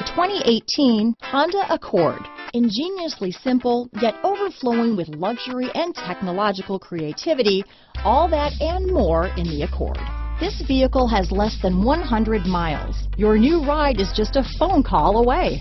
The 2018 Honda Accord. Ingeniously simple, yet overflowing with luxury and technological creativity, all that and more in the Accord. This vehicle has less than 100 miles. Your new ride is just a phone call away.